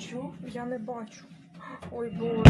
Нічого я не бачу. Ой боже.